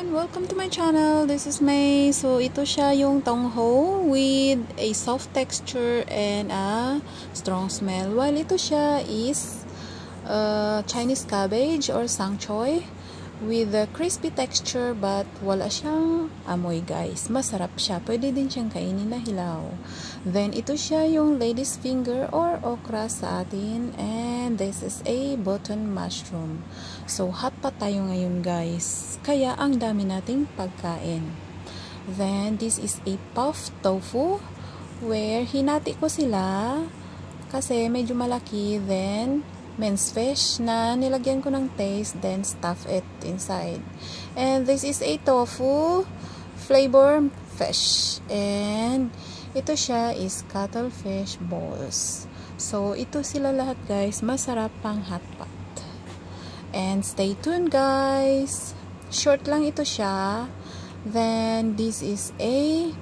everyone! Welcome to my channel. This is May. So, ito siya yung tongho with a soft texture and a strong smell. While ito siya is uh, Chinese cabbage or sang choy with a crispy texture but wala siyang amoy guys. Masarap siya. Pwede din siyang kainin na hilaw. Then, ito siya yung lady's finger or okra sa atin and this is a button mushroom. So, hot pa tayo ngayon guys. Kaya, ang dami nating pagkain. Then, this is a puffed tofu where hinati ko sila kasi medyo malaki. Then, minced fish na nilagyan ko ng taste then stuff it inside. And this is a tofu flavor fish. And, ito siya is cuttlefish balls. So, ito sila lahat guys. Masarap pang hot pot. And stay tuned guys. Short lang ito siya. Then this is a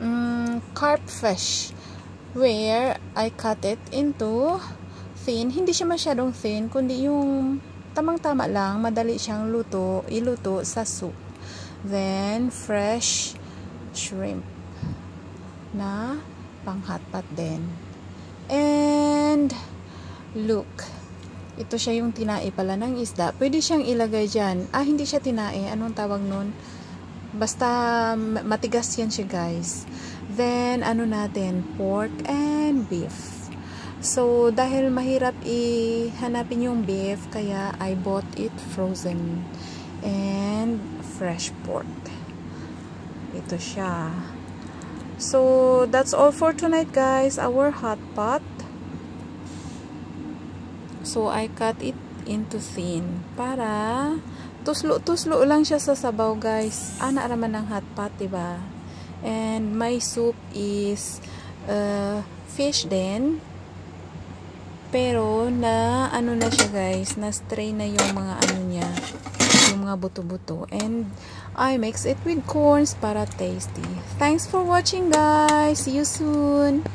um, carp fish where I cut it into thin. Hindi siya masyadong thin kundi yung tamang-tama lang. Madali siyang luto, iluto sa soup. Then fresh shrimp na pang din. And look ito siya yung tinae pala ng isda. Pwede siyang ilagay dyan. Ah, hindi siya tinae. Anong tawag nun? Basta matigas yan siya guys. Then, ano natin? Pork and beef. So, dahil mahirap ihanapin yung beef, kaya I bought it frozen. And fresh pork. Ito siya. So, that's all for tonight guys. Our hot pot. So, I cut it into thin. Para, tuslo-tuslo lang siya sa sabaw, guys. Ana naman ng hot pot, diba? And my soup is uh, fish din. Pero, na, ano na siya, guys. Na-stray na yung mga ano niya. Yung mga buto-buto. And, I mix it with corns para tasty. Thanks for watching, guys. See you soon.